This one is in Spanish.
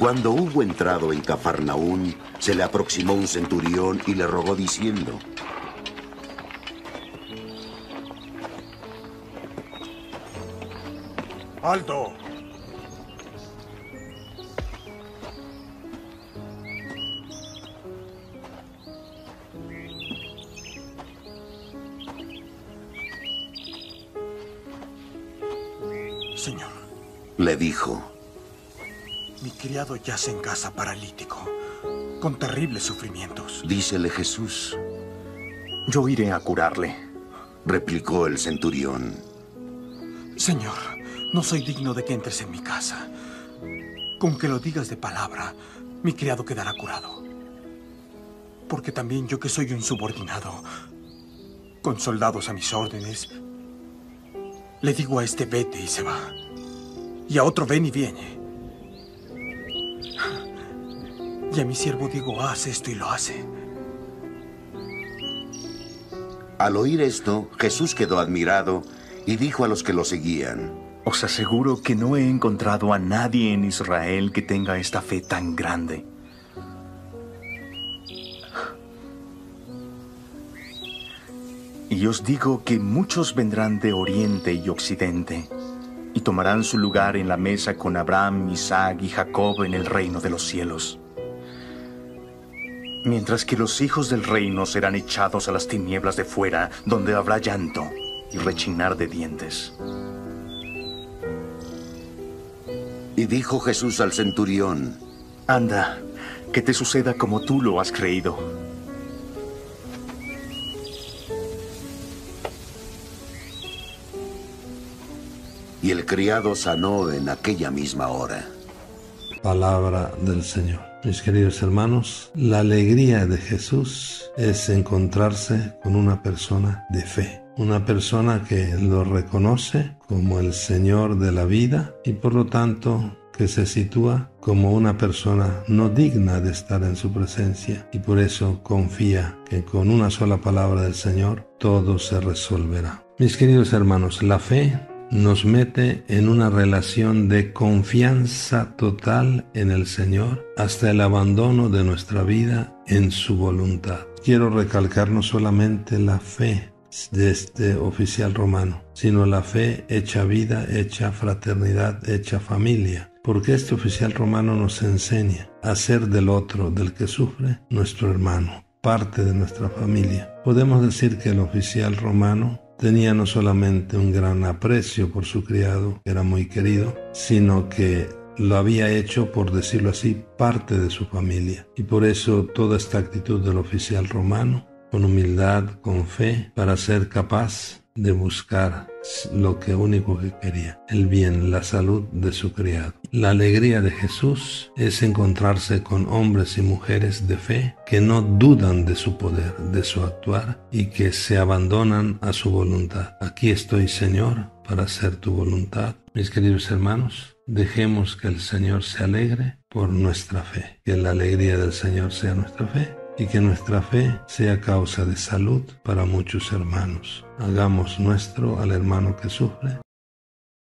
Cuando hubo entrado en Cafarnaún, se le aproximó un centurión y le rogó diciendo, ¡Alto! Señor, le dijo, mi criado yace en casa paralítico, con terribles sufrimientos. Dícele Jesús, yo iré a curarle, replicó el centurión. Señor, no soy digno de que entres en mi casa. Con que lo digas de palabra, mi criado quedará curado. Porque también yo que soy un subordinado, con soldados a mis órdenes, le digo a este vete y se va. Y a otro ven y viene. Y a mi siervo digo, haz esto y lo hace. Al oír esto, Jesús quedó admirado y dijo a los que lo seguían, Os aseguro que no he encontrado a nadie en Israel que tenga esta fe tan grande. Y os digo que muchos vendrán de oriente y occidente y tomarán su lugar en la mesa con Abraham, Isaac y Jacob en el reino de los cielos. Mientras que los hijos del reino serán echados a las tinieblas de fuera, donde habrá llanto y rechinar de dientes. Y dijo Jesús al centurión, Anda, que te suceda como tú lo has creído. Y el criado sanó en aquella misma hora. Palabra del Señor. Mis queridos hermanos, la alegría de Jesús es encontrarse con una persona de fe, una persona que lo reconoce como el Señor de la vida y por lo tanto que se sitúa como una persona no digna de estar en su presencia y por eso confía que con una sola palabra del Señor todo se resolverá. Mis queridos hermanos, la fe nos mete en una relación de confianza total en el Señor hasta el abandono de nuestra vida en su voluntad. Quiero recalcar no solamente la fe de este oficial romano, sino la fe hecha vida, hecha fraternidad, hecha familia, porque este oficial romano nos enseña a ser del otro, del que sufre, nuestro hermano, parte de nuestra familia. Podemos decir que el oficial romano tenía no solamente un gran aprecio por su criado, que era muy querido, sino que lo había hecho, por decirlo así, parte de su familia. Y por eso toda esta actitud del oficial romano, con humildad, con fe, para ser capaz de buscar lo que único que quería, el bien, la salud de su criado. La alegría de Jesús es encontrarse con hombres y mujeres de fe que no dudan de su poder, de su actuar y que se abandonan a su voluntad. Aquí estoy, Señor, para hacer tu voluntad. Mis queridos hermanos, dejemos que el Señor se alegre por nuestra fe, que la alegría del Señor sea nuestra fe y que nuestra fe sea causa de salud para muchos hermanos. Hagamos nuestro al hermano que sufre